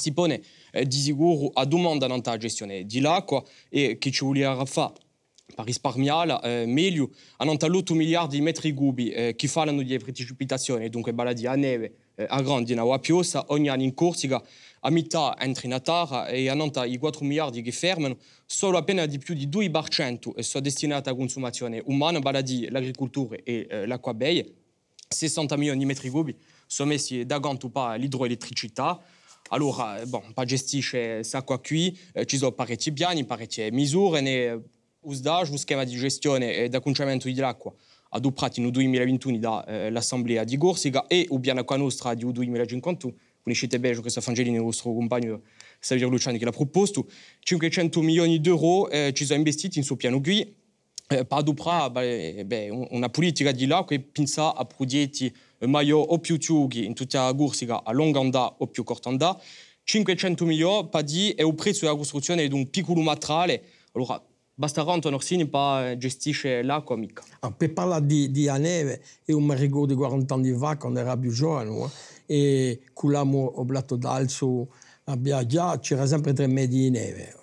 si pone eh, di sicuro a domanda nella gestione di l'acqua e che ci vuole fare per risparmiare eh, meglio a 8 miliardi di metri cubi eh, che fanno di precipitazioni, dunque baladi a neve, eh, a grandi, a piossa, ogni anno in Corsica a metà entra in terra e Nanta i 4 miliardi che fermano, solo appena di più di 2% sono destinati a consumazione umana, baladi l'agricoltura e eh, l'acqua beie, 60 milioni di metri cubi sono messi da ganto per l'idroelettricità, allora, bon, pa gestisce sacco a qui, eh, ci sono parecchi piani, parecchie misure, ne usdaggio, schema di gestione e d'acconciamento dell'acqua adoperati nel 2021 dall'Assemblea eh, di Corsica e il piano acqua nostra di 2051. Conoscete bene questo Fangelini, il vostro compagno Xavier Luciani che l'ha proposto. 500 milioni di euro eh, ci sono investiti in suo piano qui eh, per adoperare una politica di là che pensa a progetti meglio o più ciughi in tutta la Corsica a lunga onda o più corta onda. 500 milioni per di è il prezzo della costruzione di un piccolo materiale. Allora, Basterà Antonio Orsini per gestisce l'acqua mica. Ah, per parlare di, di neve, io mi ricordo 40 anni fa quando era più giovane eh, e culavamo il blato d'alzo a Biaggia, c'era sempre tre metri di neve.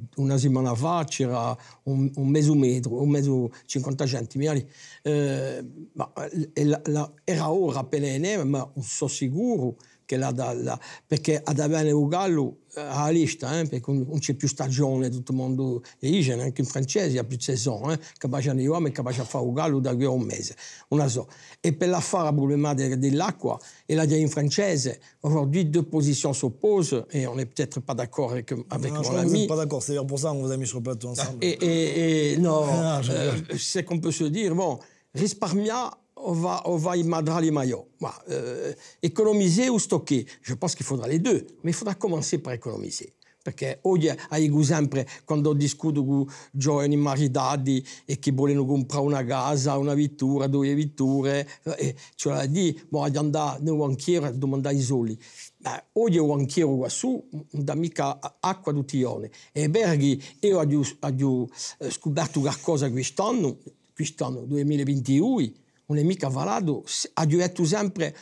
Eh, una settimana fa c'era un, un mezzo metro, un mezzo 50 centimetri. Eh, ma, la, la, era ora per le neve, ma sono sicuro che la, la, perché ad avere un gallo a lista, eh, perché non c'è più stagione, tutto il mondo dice, anche in francese ha più saison, eh, capace di uomini capace a fare un gallo da qui a un mese, una so. E per la fare la problematica dell'acqua, e la dit in francese, aujourd'hui deux positions s'opposent, et on n'est peut-être pas d'accord avec, avec non, mon ami. Vous n'êtes pas d'accord, c'est pour ça qu'on vous a mis sur le plateau ensemble. Et, et, et non, ah, euh, c'est qu'on peut se dire, bon, risparmia va, on va y madra les maillots. Euh, économiser ou stocker Je pense qu'il faudra les deux, mais il faudra commencer par économiser. Perché oggi hai sempre, quando discuto con giovani maritati e che vogliono comprare una casa, una vettura, due vetture, e cioè di, ma di andare nel banchiere a domandare i soldi. Ma oggi il banchiere qua su non dà mica acqua tutti i giorni. E Berghi, io ho scoperto qualcosa quest'anno, quest'anno 2021, non è mica valato, ha detto sempre,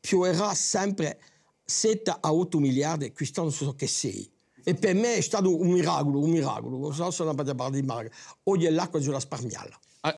pioverà sempre 7 a 8 miliardi, quest'anno so che 6. E per me è stato un miracolo, un miracolo, non so se non parlare di miracolo. Oggi l'acqua è sulla sparmiala.